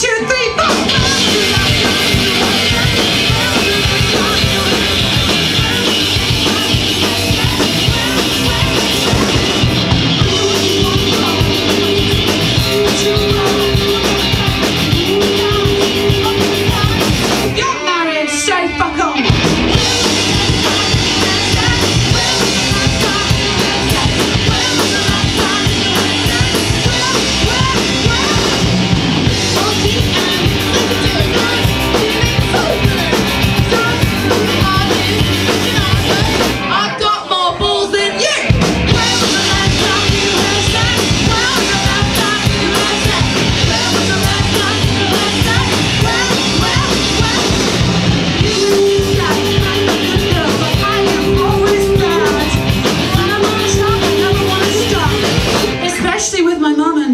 two, three, Especially with my mum and